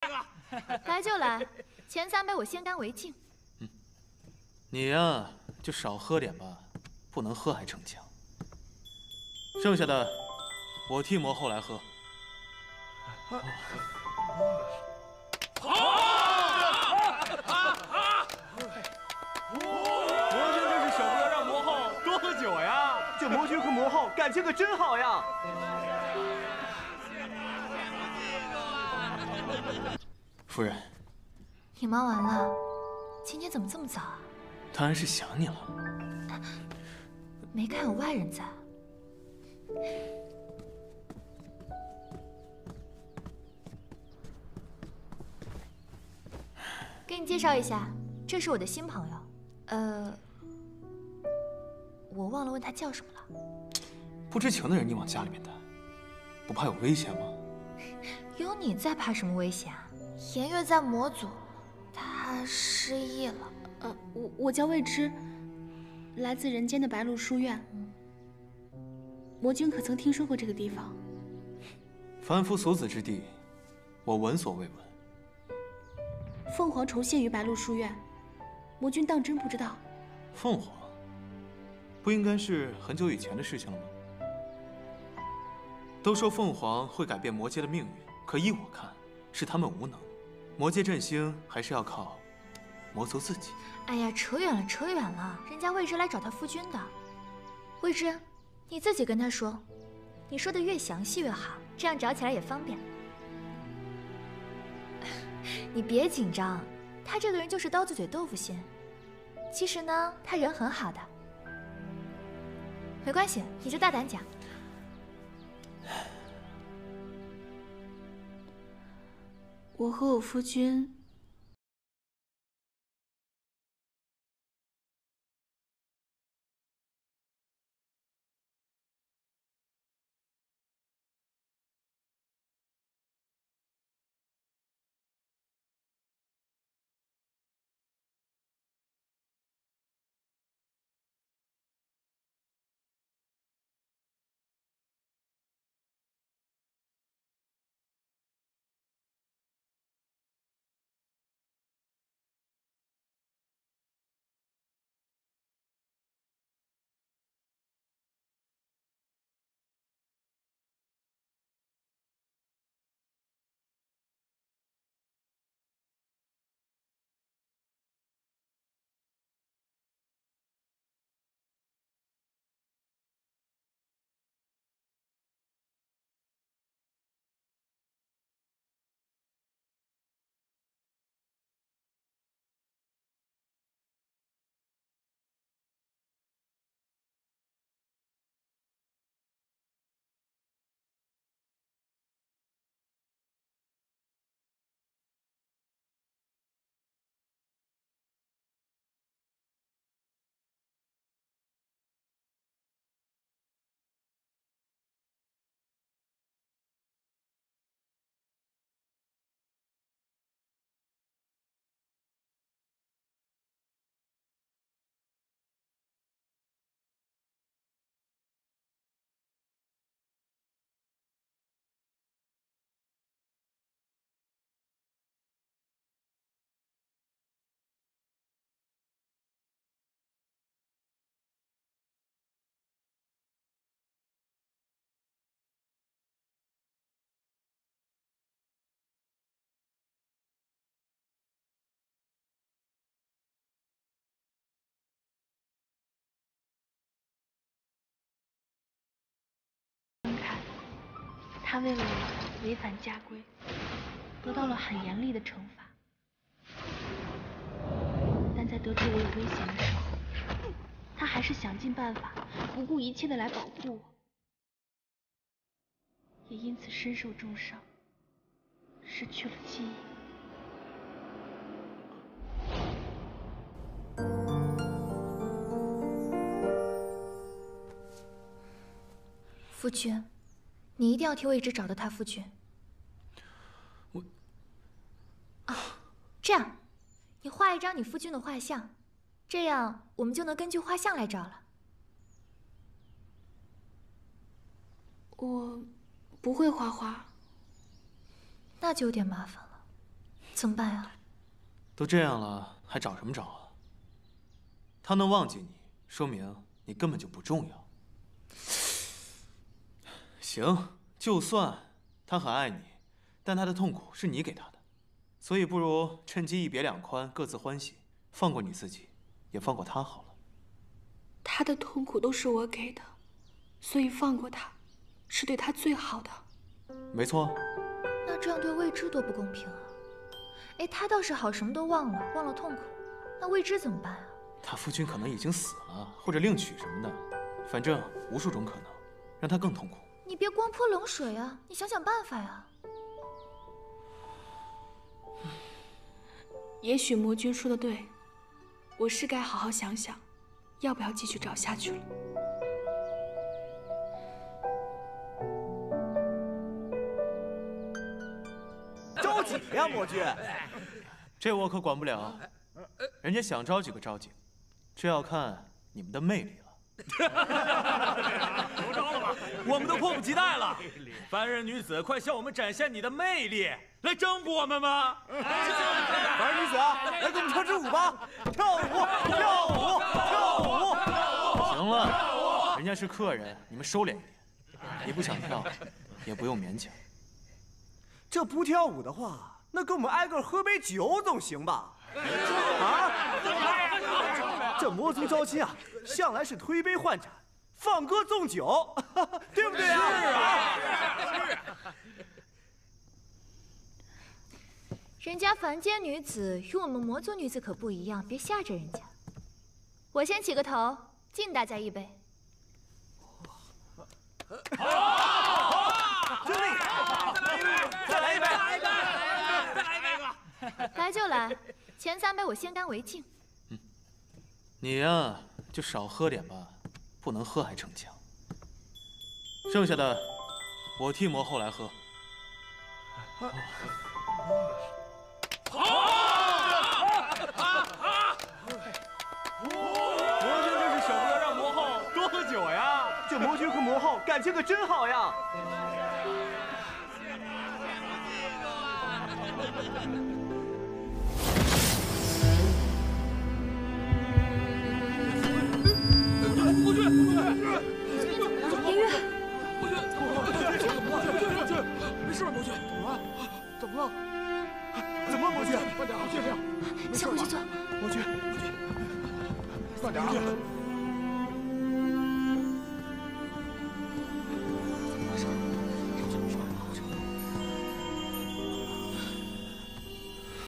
来就来，前三杯我先干为敬。嗯，你呀就少喝点吧，不能喝还逞强。剩下的我替魔后来喝。好！魔君真是舍不得让魔后多喝酒呀！这魔君和魔后感情可真好呀！夫人，你忙完了？今天怎么这么早啊？当然是想你了。没看有外人在。给你介绍一下，这是我的新朋友。呃，我忘了问他叫什么了。不知情的人你往家里面带，不怕有危险吗？有你在，怕什么危险啊？颜月在魔族，她失忆了。呃，我我叫未知，来自人间的白鹿书院。魔君可曾听说过这个地方？凡夫俗子之地，我闻所未闻。凤凰重现于白鹿书院，魔君当真不知道？凤凰，不应该是很久以前的事情了吗？都说凤凰会改变魔界的命运，可依我看，是他们无能。魔界振兴还是要靠魔族自己。哎呀，扯远了，扯远了。人家魏之来找他夫君的，魏之，你自己跟他说，你说的越详细越好，这样找起来也方便。你别紧张，他这个人就是刀子嘴豆腐心。其实呢，他人很好的。没关系，你就大胆讲。我和我夫君。他为了我违反家规，得到了很严厉的惩罚。但在得知我有危险的时候，他还是想尽办法，不顾一切的来保护我，也因此身受重伤，失去了记忆。夫君。你一定要替我一直找到他夫君。我啊，这样，你画一张你夫君的画像，这样我们就能根据画像来找了。我不会画画，那就有点麻烦了。怎么办呀？都这样了，还找什么找啊？他能忘记你，说明你根本就不重要。行，就算他很爱你，但他的痛苦是你给他的，所以不如趁机一别两宽，各自欢喜，放过你自己，也放过他好了。他的痛苦都是我给的，所以放过他，是对他最好的。没错。那这样对未知多不公平啊！哎，他倒是好，什么都忘了，忘了痛苦。那未知怎么办啊？他夫君可能已经死了，或者另娶什么的，反正无数种可能，让他更痛苦。你别光泼冷水啊！你想想办法呀。也许魔君说的对，我是该好好想想，要不要继续找下去了。着急呀，魔君！这我可管不了，人家想着急个着急，这要看你们的魅力了。有招了吧？我们都迫不及待了。凡人女子，快向我们展现你的魅力，来征服我们吧！凡人女子，来给我们跳支舞吧！跳舞，跳舞，跳舞！行了，人家是客人，你们收敛一点。你不想跳，也不用勉强。这不跳舞的话，那跟我们挨个喝杯酒总行吧？啊！这魔族招亲啊，向来是推杯换盏，放歌纵酒，对不对啊？是啊，是啊。人家凡间女子与我们魔族女子可不一样，别吓着人家。我先起个头，敬大家一杯。好，好。真厉害！再来一杯，再来一杯，再来一杯吧。来就来，前三杯我先干为敬。你呀就少喝点吧，不能喝还逞强。剩下的我替魔后来喝。好！魔君这是舍不得让魔后多喝酒呀。这魔君和魔后感情可真好呀！魔君，慢点，这样，先回去坐。我去，我去，慢点啊！